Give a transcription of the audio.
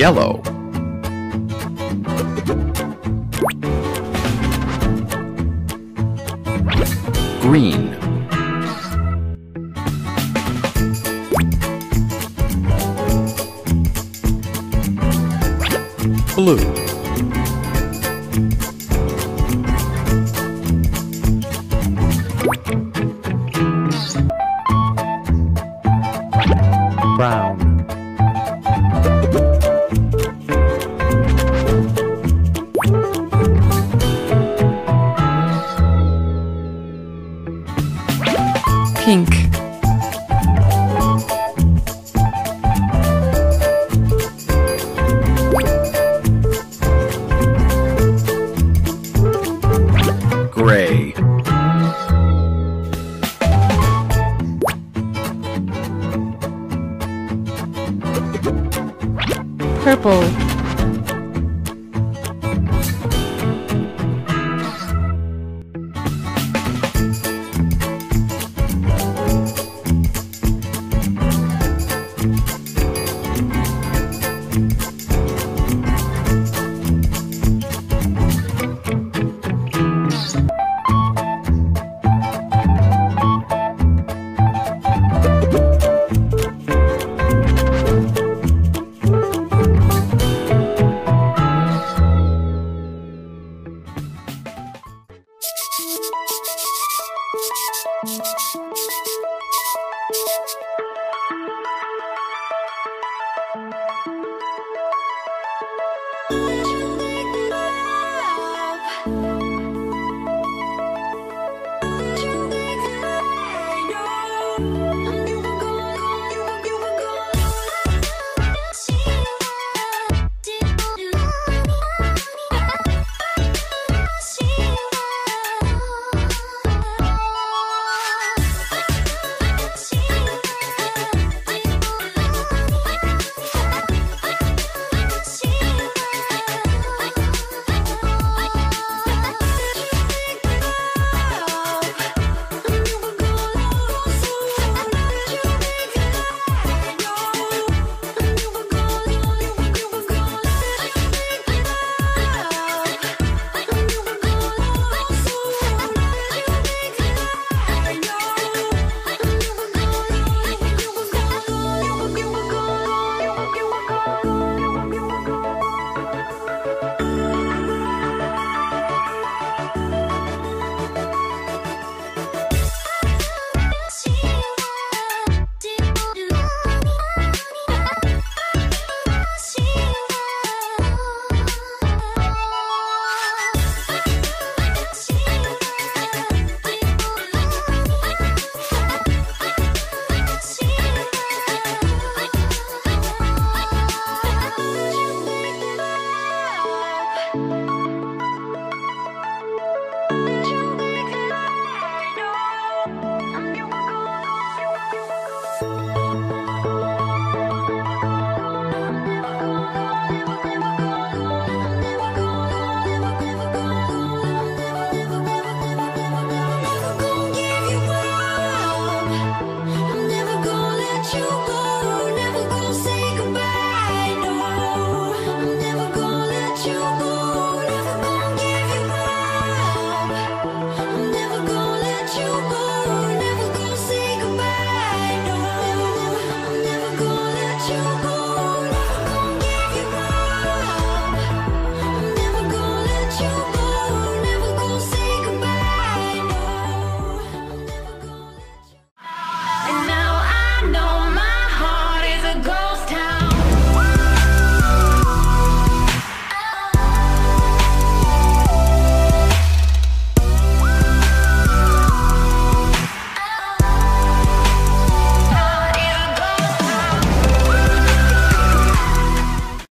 Yellow. Green. Blue. Purple. うん。